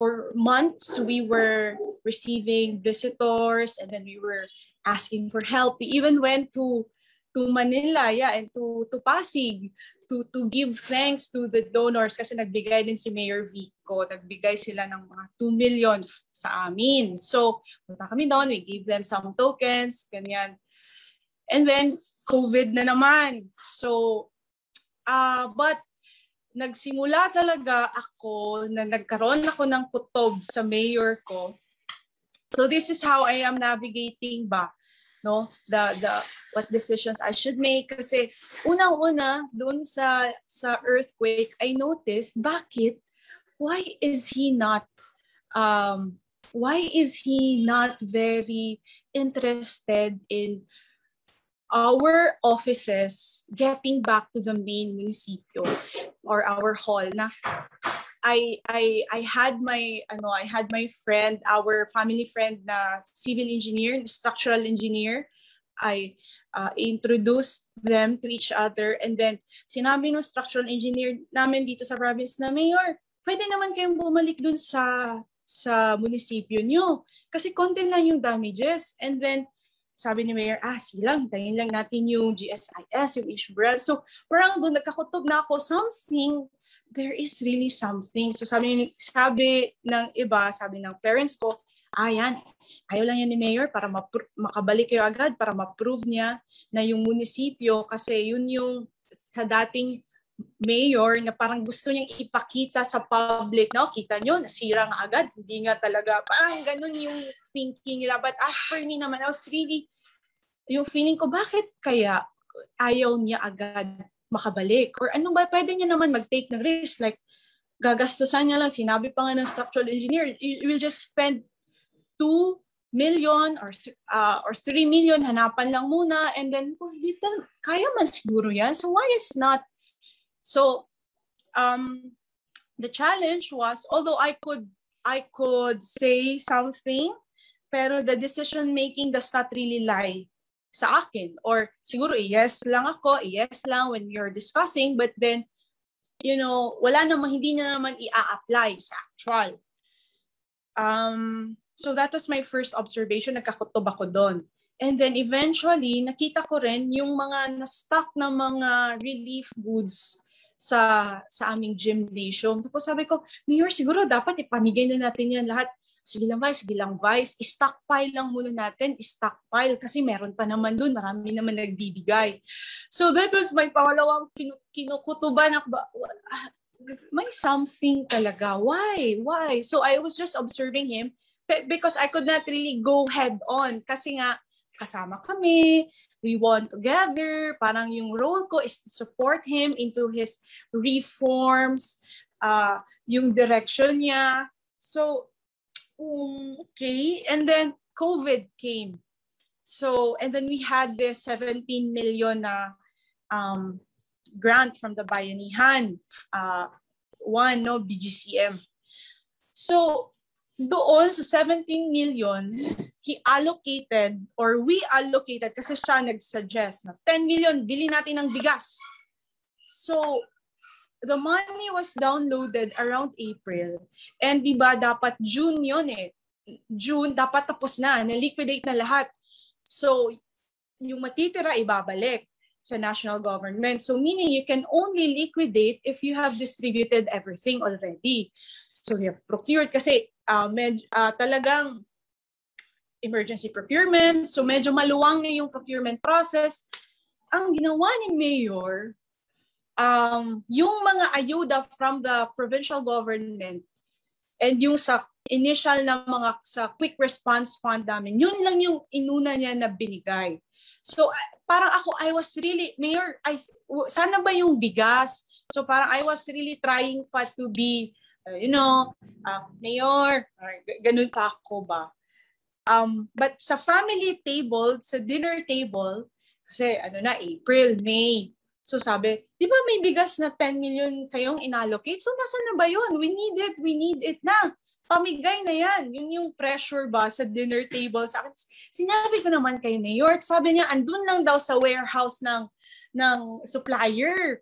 for months we were receiving visitors and then we were asking for help. We even went to to Manila, yeah, and to to Pasig to to give thanks to the donors kasi nagbigay din si Mayor Vico, nagbigay sila ng mga 2 million sa amin. So, punta kami doon, we gave them some tokens, ganyan. And then COVID na naman. So, uh, but nagsimula talaga ako na nagkaroon ako ng kutob sa mayor ko. So this is how I am navigating ba no the the what decisions I should make kasi unang-una doon sa sa earthquake I noticed bakit why is he not um why is he not very interested in our offices getting back to the main municipio or our hall na I I I had my ano I had my friend our family friend na civil engineer structural engineer. I uh, introduced them to each other. And then sinabi ng structural engineer namin dito sa province na mayor pwede naman kayong bumalik dun sa sa munisipyo nyo kasi konti lang yung damages. And then sabi ni Mayor, ah, silang, hintayin lang natin yung GSIS, yung issue brand. So, parang doon nagkakutob na ako, something there is really something. So sabi, sabi ng iba, sabi ng parents ko, ah yan, ayaw lang yan ni Mayor para makabalik kayo agad, para ma-prove niya na yung munisipyo, kasi yun yung sa dating mayor na parang gusto niyang ipakita sa public, no? Kita nyo, nasira nga agad. Hindi nga talaga, parang ganun yung thinking nila. But as for me naman, I was really, yung feeling ko, bakit kaya ayaw niya agad makabalik? Or ano ba, pwede niya naman mag-take ng risk. Like, gagastusan niya lang, sinabi pa nga ng structural engineer, you will just spend 2 million or uh, or 3 million, hanapan lang muna, and then, oh, little, kaya man siguro yan. So why is not? So, um, the challenge was, although I could, I could say something, pero the decision making does not really lie sa akin. Or siguro, yes lang ako, yes lang when you're discussing, but then, you know, wala naman, hindi na naman i-apply sa actual. Um, so that was my first observation, nagkakutob ako doon. And then eventually, nakita ko rin yung mga na-stock na mga relief goods sa sa aming gymnasium. Tapos sabi ko, Mayor, siguro dapat ipamigay na natin yan lahat sige lang Vice, sige lang Vice, stockpile lang muna natin, stockpile kasi meron pa naman dun, marami naman nagbibigay. So that was my pangalawang kin- kinukutuban may something talaga. Why? Why? So I was just observing him because I could not really go head on kasi nga kasama kami, we want together, parang yung role ko is to support him into his reforms, uh, yung direction niya. So um, okay. And then COVID came. So, and then we had this 17 million na um, grant from the Bayanihan, uh, one, no, BGCM. So, doon sa 17 million, he allocated or we allocated kasi siya nag-suggest na 10 million, bili natin ng bigas. So, the money was downloaded around April. And di ba dapat June yon eh. June dapat tapos na, na-liquidate na lahat. So yung matitira ibabalik sa national government. So meaning you can only liquidate if you have distributed everything already. So we have procured kasi uh, med, uh, talagang emergency procurement. So medyo maluwang na yung procurement process. Ang ginawa ni Mayor, um, yung mga ayuda from the provincial government and yung sa initial na mga sa quick response fund namin, yun lang yung inuna niya na binigay. So parang ako, I was really, Mayor, I, sana ba yung bigas? So parang I was really trying pa to be, uh, you know, uh, Mayor, or ganun pa ako ba? Um, but sa family table, sa dinner table, kasi ano na, April, May, So sabi, di ba may bigas na 10 million kayong inallocate? So nasa na ba yun? We need it, we need it na. Pamigay na yan. Yun yung pressure ba sa dinner table sa akin. Sinabi ko naman kay Mayor, sabi niya, andun lang daw sa warehouse ng, ng supplier.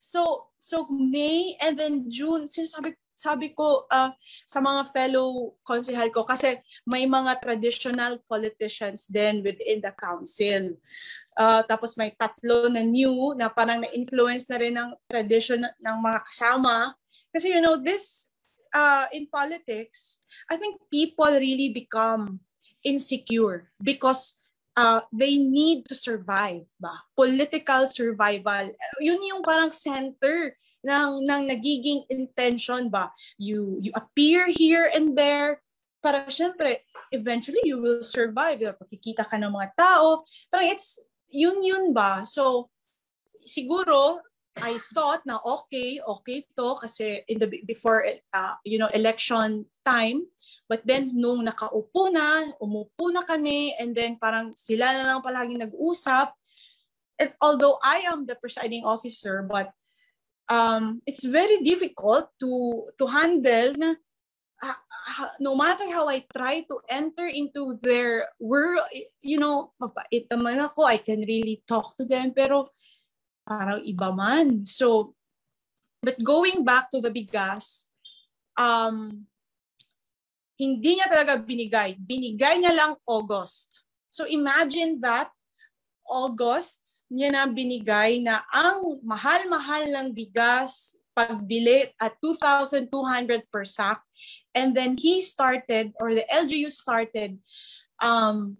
So, so May and then June, sinasabi sabi ko uh, sa mga fellow konsehal ko, kasi may mga traditional politicians then within the council. Uh, tapos may tatlo na new na parang na-influence na rin ng tradition ng mga kasama. Kasi you know, this, uh, in politics, I think people really become insecure because uh, they need to survive ba? Political survival. Yun yung parang center ng, ng nagiging intention ba? You, you appear here and there, para syempre, eventually you will survive. Pakikita ka ng mga tao. Parang it's, yun yun ba? So, siguro, I thought na okay, okay to kasi in the before uh, you know election time But then, nung nakaupo na, umupo na kami, and then parang sila na lang palaging nag-usap. And although I am the presiding officer, but um, it's very difficult to to handle na uh, no matter how I try to enter into their world, you know, mapait naman ako, I can really talk to them, pero parang iba man. So, but going back to the bigas, um, hindi niya talaga binigay. Binigay niya lang August. So imagine that August niya na binigay na ang mahal-mahal ng bigas pagbili at 2,200 per sack. And then he started, or the LGU started, um,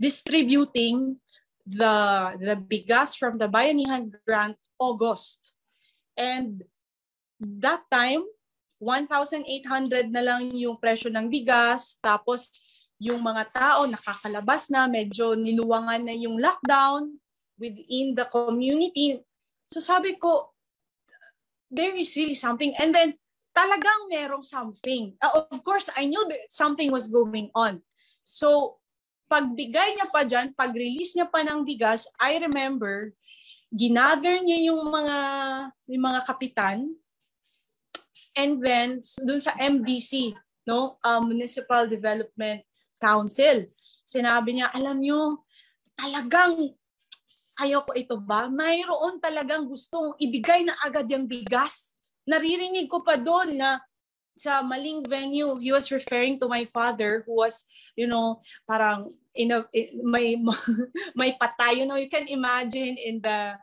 distributing the, the bigas from the Bayanihan Grant August. And that time, 1,800 na lang yung presyo ng bigas, tapos yung mga tao nakakalabas na, medyo niluwangan na yung lockdown within the community. So sabi ko, there is really something. And then, talagang merong something. Uh, of course, I knew that something was going on. So, pagbigay niya pa dyan, pag-release niya pa ng bigas, I remember, ginather niya yung mga, yung mga kapitan, And then, dun sa MDC, no, uh, Municipal Development Council, sinabi niya, alam nyo, talagang ayaw ko ito ba? Mayroon talagang gustong ibigay na agad yung bigas. Naririnig ko pa doon na sa maling venue, he was referring to my father who was, you know, parang in a, may may patay, you know, you can imagine in the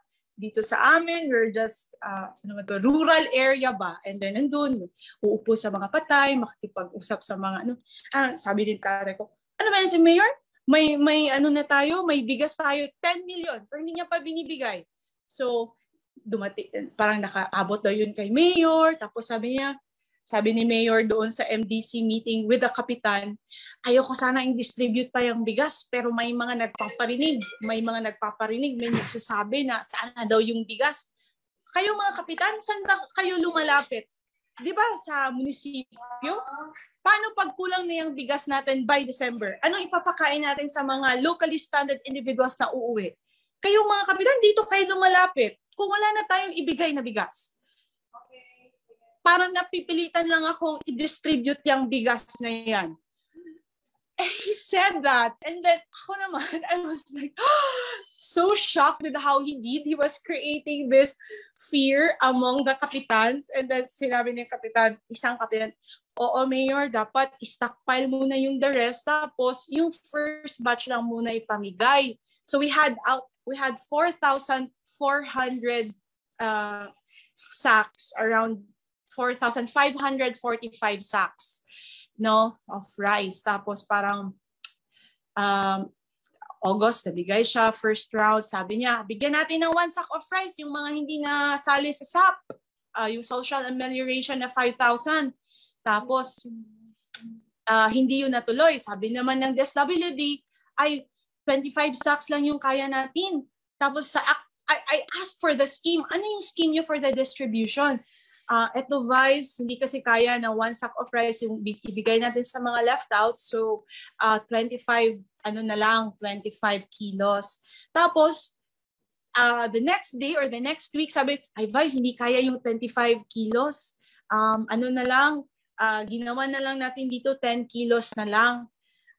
dito sa amin, we're just, uh, ano to, rural area ba? And then nandun, uupo sa mga patay, makikipag-usap sa mga ano. Ah, sabi din tatay ko, ano ba yan si Mayor? May, may ano na tayo, may bigas tayo, 10 million, pero hindi niya pa binibigay. So, dumati, parang nakaabot daw yun kay Mayor, tapos sabi niya, sabi ni Mayor doon sa MDC meeting with the kapitan, ayoko sana i-distribute pa yung bigas pero may mga nagpaparinig, may mga nagpaparinig, may nagsasabi na sana daw yung bigas. Kayo mga kapitan, saan ba kayo lumalapit? 'Di ba sa munisipyo? Paano pag kulang na yung bigas natin by December? Anong ipapakain natin sa mga locally standard individuals na uuwi? Kayo mga kapitan, dito kayo lumalapit. Kung wala na tayong ibigay na bigas parang napipilitan lang akong i-distribute yung bigas na yan. And he said that. And then ako naman, I was like, so shocked with how he did. He was creating this fear among the kapitans. And then sinabi ni kapitan, isang kapitan, oo, Mayor, dapat stockpile muna yung the rest. Tapos yung first batch lang muna ipamigay. So we had out, we had 4,400 uh, sacks around 4,545 sacks no of rice. Tapos parang um, August, nabigay siya, first round, sabi niya, bigyan natin ng one sack of rice, yung mga hindi na sali sa SAP, uh, yung social amelioration na 5,000. Tapos, uh, hindi yun natuloy. Sabi naman ng DSWD, ay, 25 sacks lang yung kaya natin. Tapos, sa I, I asked for the scheme. Ano yung scheme niyo for the distribution? Uh, eto Vice, hindi kasi kaya na one sack of rice yung ibigay natin sa mga left out. So, uh, 25, ano na lang, 25 kilos. Tapos, uh, the next day or the next week, sabi, ay Vice, hindi kaya yung 25 kilos. Um, ano na lang, uh, ginawa na lang natin dito 10 kilos na lang.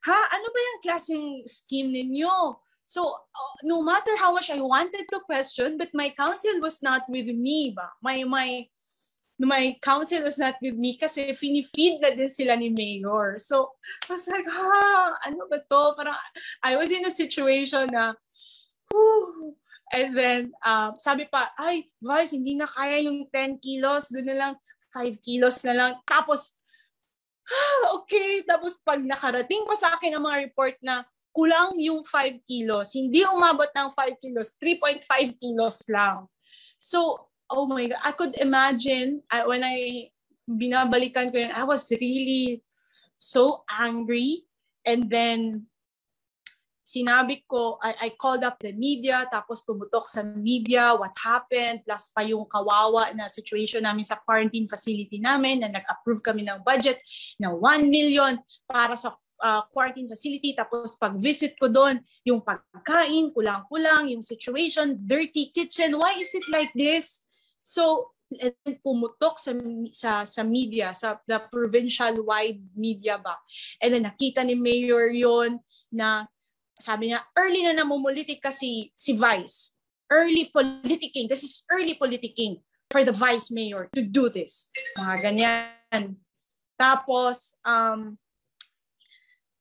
Ha? Ano ba yung klaseng scheme ninyo? So, uh, no matter how much I wanted to question, but my counsel was not with me ba? My, my, my council was not with me kasi finifeed na din sila ni Mayor. So, I was like, ha, ano ba to? Parang, I was in a situation na, whew, And then, um, sabi pa, ay, Vice, hindi na kaya yung 10 kilos. Doon na lang, 5 kilos na lang. Tapos, ah, okay. Tapos pag nakarating pa sa akin ang mga report na kulang yung 5 kilos, hindi umabot ng 5 kilos, 3.5 kilos lang. So, oh my God, I could imagine I, when I binabalikan ko yun, I was really so angry. And then, sinabi ko, I, I called up the media, tapos pumutok sa media, what happened, plus pa yung kawawa na situation namin sa quarantine facility namin na nag-approve kami ng budget na 1 million para sa uh, quarantine facility. Tapos pag-visit ko doon, yung pagkain, kulang-kulang, yung situation, dirty kitchen, why is it like this? So, and pumutok sa sa sa media sa the provincial wide media ba. And then nakita ni mayor yon na sabi niya early na namumulitik kasi si vice. Early politicking. This is early politicking for the vice mayor to do this. Mga ganyan. Tapos um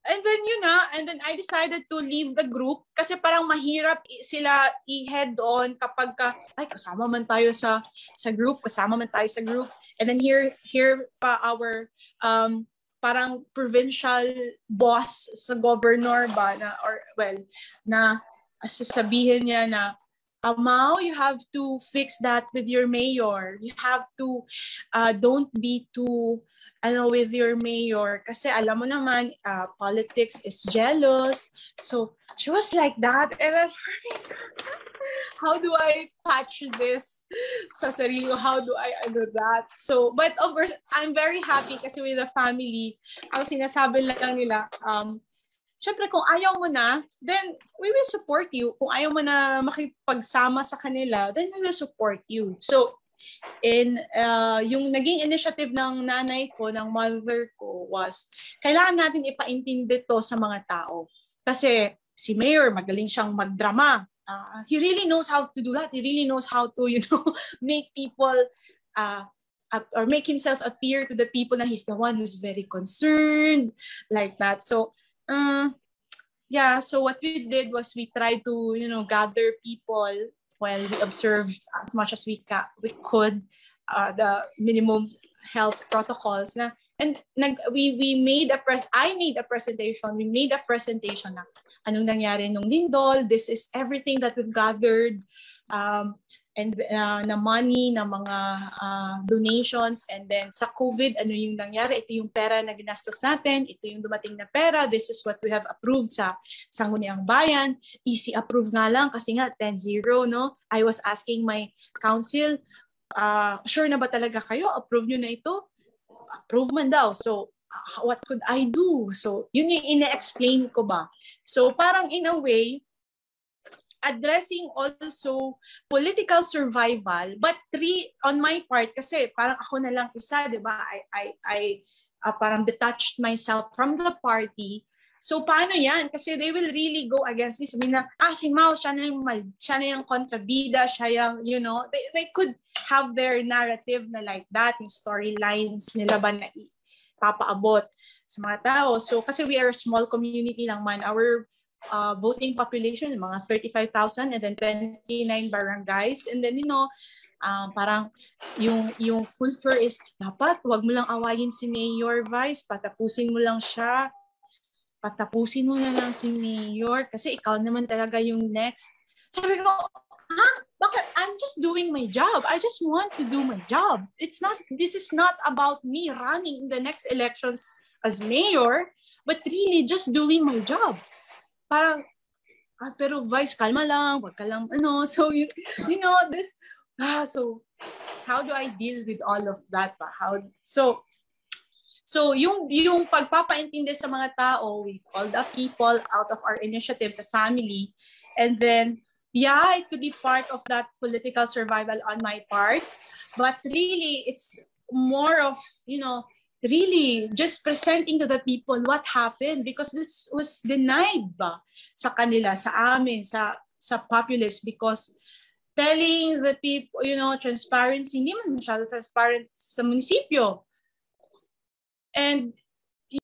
And then yun na, and then I decided to leave the group kasi parang mahirap sila i-head on kapag ka, ay kasama man tayo sa sa group, kasama man tayo sa group. And then here here pa our um parang provincial boss sa governor ba na or well na sasabihin niya na Amao, you have to fix that with your mayor. You have to uh, don't be too ano with your mayor. Kasi alam mo naman uh, politics is jealous. So she was like that. And then how do I patch this sa sarili how do I do that? So but of course I'm very happy kasi with the family. Ang sinasabi lang nila um syempre kung ayaw mo na then we will support you kung ayaw mo na makipagsama sa kanila then we will support you so And uh, yung naging initiative ng nanay ko, ng mother ko was, kailangan natin ipaintindi to sa mga tao. Kasi si Mayor, magaling siyang magdrama. Uh, he really knows how to do that. He really knows how to, you know, make people uh, or make himself appear to the people that he's the one who's very concerned, like that. So, uh, yeah, so what we did was we tried to, you know, gather people when we observed as much as we ca- we could uh, the minimum health protocols na. And nag we we made a press I made a presentation we made a presentation na. Anong nangyari nung lindol? This is everything that we've gathered. Um, and uh, na money, na mga uh, donations, and then sa COVID, ano yung nangyari? Ito yung pera na ginastos natin, ito yung dumating na pera, this is what we have approved sa Sangguniang Bayan. Easy approve nga lang kasi nga 10-0, no? I was asking my council, uh, sure na ba talaga kayo? Approve nyo na ito? Approve man daw. So, uh, what could I do? So, yun yung ine-explain ko ba? So, parang in a way, addressing also political survival but three on my part kasi parang ako na lang isa 'di ba I I I uh, parang detached myself from the party So paano yan? Kasi they will really go against me. Sabihin na, ah, si Mao, siya na yung, mal, siya na yung kontrabida, siya yung, you know, they, they could have their narrative na like that, yung storylines nila ba na papaabot sa mga tao. So kasi we are a small community lang man, our uh, voting population, mga 35,000 and then 29 barangays. And then, you know, um, parang yung, yung culture is, dapat wag mo lang awayin si Mayor Vice, patapusin mo lang siya, patapusin mo na lang si Mayor kasi ikaw naman talaga yung next. Sabi ko, ha? Bakit? I'm just doing my job. I just want to do my job. It's not, this is not about me running in the next elections as mayor, but really just doing my job parang, ah, pero Vice, kalma lang, wag ka lang, ano. So, you, you know, this, ah, so, how do I deal with all of that pa? How, so, so yung, yung pagpapaintindi sa mga tao, we called up people out of our initiatives, a family, and then, yeah, it could be part of that political survival on my part, but really, it's more of, you know, really just presenting to the people what happened because this was denied ba sa kanila, sa amin, sa sa populace because telling the people, you know, transparency, hindi man masyado transparent sa munisipyo. And